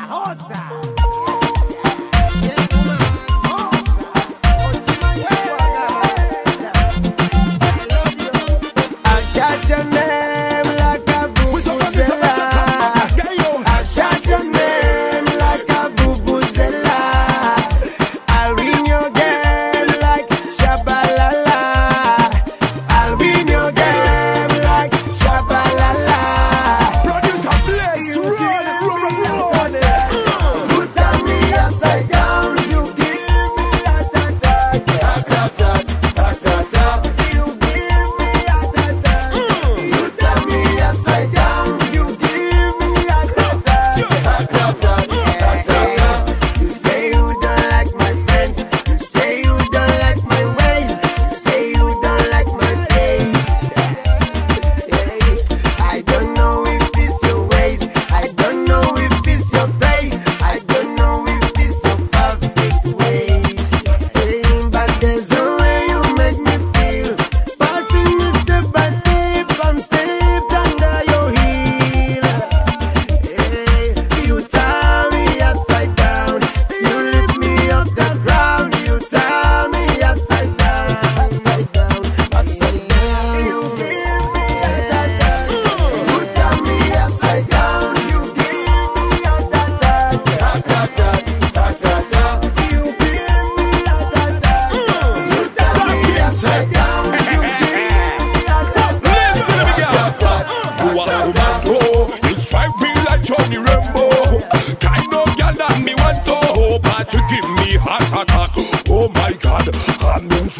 rosa, your Chacha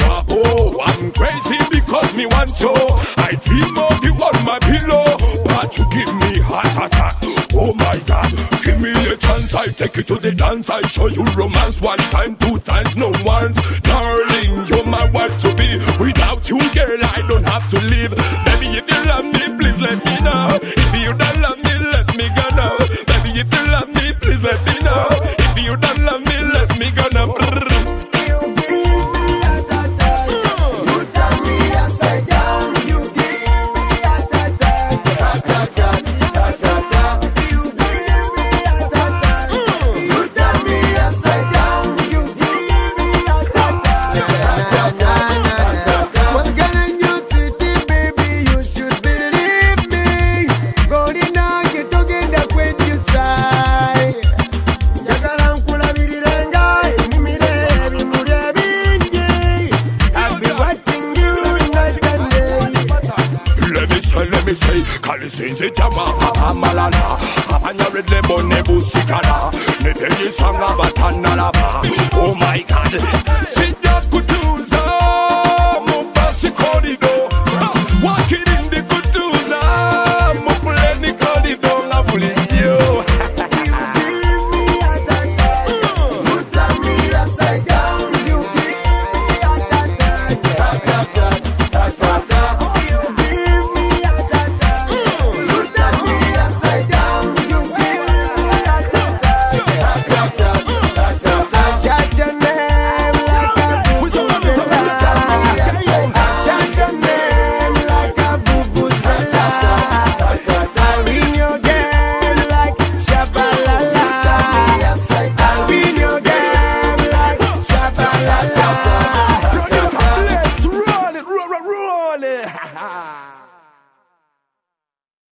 Oh, I'm crazy because me want to. I dream of you on my pillow, but you give me heart attack. Oh my God, give me a chance. I take you to the dance. I show you romance one time, two times, no once. Darling, you're my wife to be. Without you, girl, I don't have to live. Baby, if you love me, please let me know. If you don't love me, let me go now. Baby, if you love me, please let me know. If you don't love me, let me go now. say kalisinzi jama amalana abanyaredde bo ne busikala ne teyisanga batanalaba oh my god.